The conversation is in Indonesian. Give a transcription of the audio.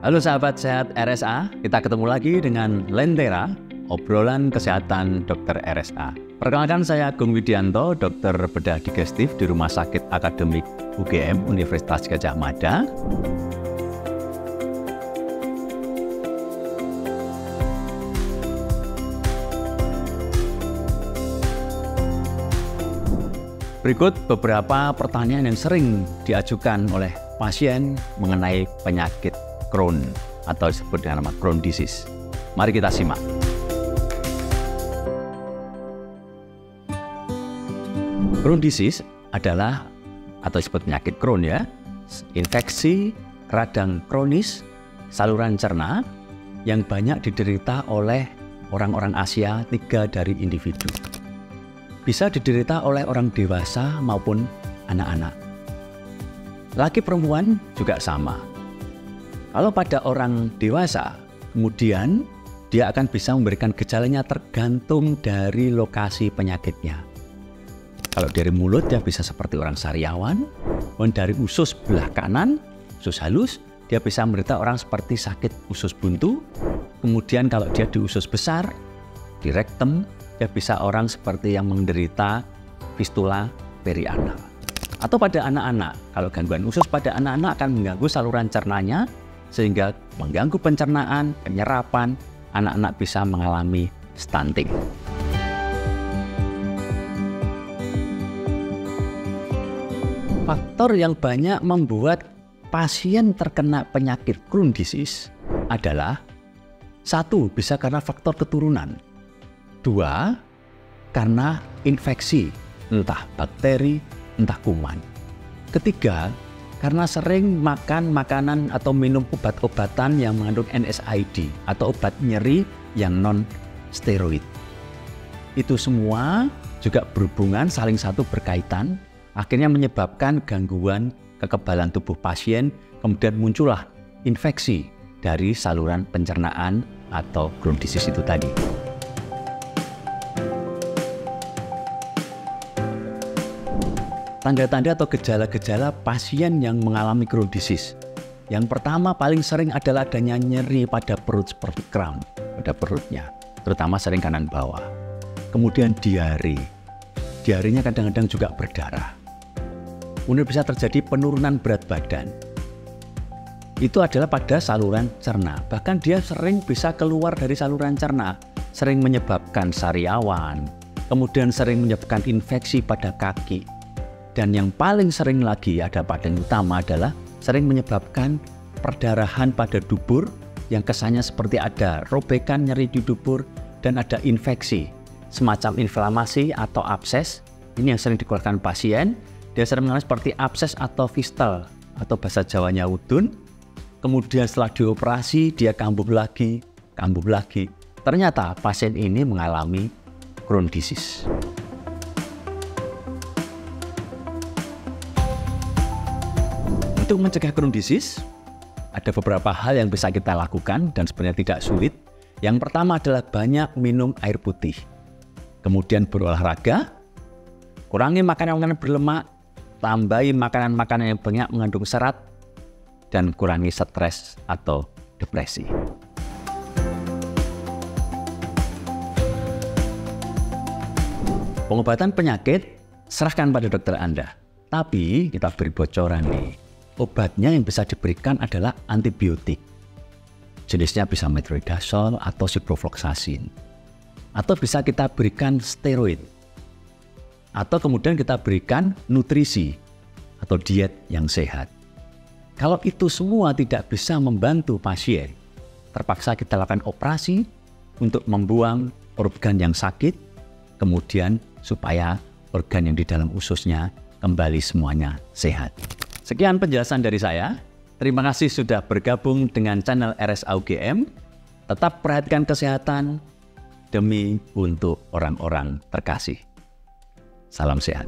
Halo sahabat sehat RSA, kita ketemu lagi dengan Lentera, obrolan kesehatan dokter RSA. Perkenalkan saya Gung Widianto, dokter bedah digestif di Rumah Sakit Akademik UGM Universitas Gajah Mada. Berikut beberapa pertanyaan yang sering diajukan oleh pasien mengenai penyakit Crohn atau disebut dengan nama Crohn disease. Mari kita simak. Crohn disease adalah atau disebut penyakit Crohn ya, infeksi radang kronis saluran cerna yang banyak diderita oleh orang-orang Asia tiga dari individu bisa diderita oleh orang dewasa maupun anak-anak. Laki perempuan juga sama. Kalau pada orang dewasa, kemudian dia akan bisa memberikan gejalanya tergantung dari lokasi penyakitnya. Kalau dari mulut dia bisa seperti orang sariawan, dan dari usus belah kanan, usus halus, dia bisa menderita orang seperti sakit usus buntu. Kemudian kalau dia di usus besar, di rektum, ya bisa orang seperti yang menderita fistula perianal. Atau pada anak-anak, kalau gangguan usus pada anak-anak akan mengganggu saluran cernanya sehingga mengganggu pencernaan, penyerapan, anak-anak bisa mengalami stunting. Faktor yang banyak membuat pasien terkena penyakit Crohn disease adalah satu bisa karena faktor keturunan Dua, karena infeksi, entah bakteri, entah kuman. Ketiga, karena sering makan makanan atau minum obat-obatan yang mengandung NSAID atau obat nyeri yang non-steroid. Itu semua juga berhubungan saling satu berkaitan, akhirnya menyebabkan gangguan kekebalan tubuh pasien, kemudian muncullah infeksi dari saluran pencernaan atau Crohn disease itu tadi. Tanda-tanda atau gejala-gejala pasien yang mengalami Crohn disease. Yang pertama paling sering adalah adanya nyeri pada perut seperti kram pada perutnya, terutama sering kanan bawah. Kemudian diare. Diarenya kadang-kadang juga berdarah. Kemudian bisa terjadi penurunan berat badan. Itu adalah pada saluran cerna. Bahkan dia sering bisa keluar dari saluran cerna, sering menyebabkan sariawan, kemudian sering menyebabkan infeksi pada kaki, dan yang paling sering lagi ada pada yang utama adalah sering menyebabkan perdarahan pada dubur yang kesannya seperti ada robekan nyeri di dubur dan ada infeksi semacam inflamasi atau abses. Ini yang sering dikeluarkan pasien. Dia sering mengalami seperti abses atau fistel atau bahasa Jawanya udun. Kemudian setelah dioperasi dia kambuh lagi kambuh lagi. Ternyata pasien ini mengalami Crohn disease Untuk mencegah Crohn disease, ada beberapa hal yang bisa kita lakukan dan sebenarnya tidak sulit. Yang pertama adalah banyak minum air putih. Kemudian berolahraga, kurangi makanan-makanan berlemak, tambahi makanan-makanan yang banyak mengandung serat, dan kurangi stres atau depresi. Pengobatan penyakit serahkan pada dokter Anda. Tapi kita beri bocoran nih obatnya yang bisa diberikan adalah antibiotik. Jenisnya bisa metronidazole atau ciprofloxacin. Atau bisa kita berikan steroid. Atau kemudian kita berikan nutrisi atau diet yang sehat. Kalau itu semua tidak bisa membantu pasien, terpaksa kita lakukan operasi untuk membuang organ yang sakit, kemudian supaya organ yang di dalam ususnya kembali semuanya sehat. Sekian penjelasan dari saya. Terima kasih sudah bergabung dengan channel RSAUGM. Tetap perhatikan kesehatan demi untuk orang-orang terkasih. Salam sehat.